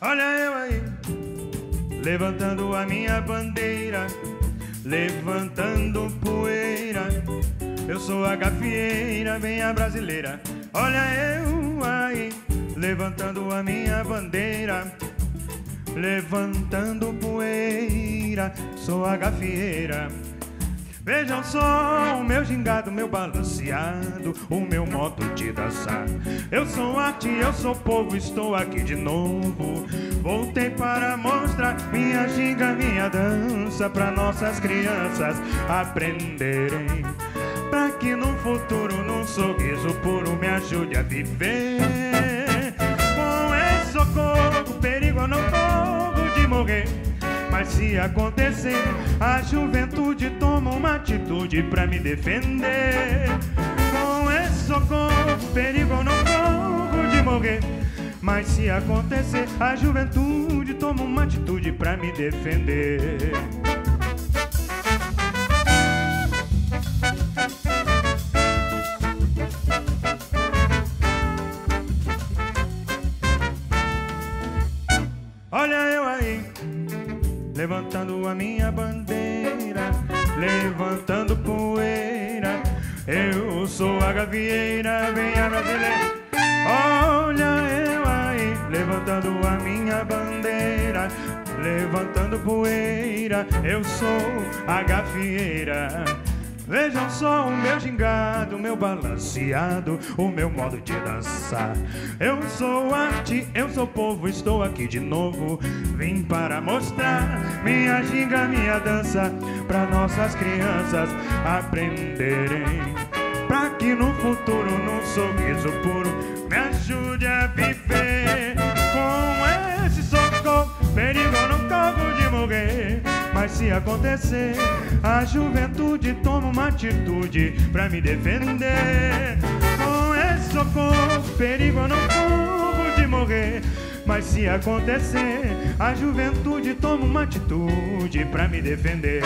Olha eu aí, levantando a minha bandeira, levantando poeira. Eu sou a gafieira, bem a brasileira. Olha eu aí, levantando a minha bandeira, levantando poeira. Sou a gafieira. Vejam só o meu gingado, meu balanceado, o meu modo de dançar. Eu sou arte, eu sou povo, estou aqui de novo. Voltei para mostrar minha ginga, minha dança, para nossas crianças aprenderem. Pra que no futuro, num sorriso puro, me ajude a viver. Com esse socorro, perigo eu não. Mas se acontecer, a juventude toma uma atitude pra me defender. Com esse socorro, perigo eu não corro de morrer. Mas se acontecer, a juventude toma uma atitude pra me defender. Olha eu aí, levantando a minha bandeira, levantando poeira. Eu sou a gavieira, vem a brasileira. Olha eu aí, levantando a minha bandeira, levantando poeira. Eu sou a gafieira. Vejam só o meu gingado, o meu balanceado, o meu modo de dançar. Eu sou arte, eu sou povo, estou aqui de novo. Vim para mostrar minha ginga, minha dança, para nossas crianças aprenderem. Pra que no futuro, num sorriso puro, me ajude a viver. Com esse se acontecer, a juventude toma uma atitude pra me defender. Com esse socorro, perigo eu não corro de morrer. Mas se acontecer, a juventude toma uma atitude pra me defender.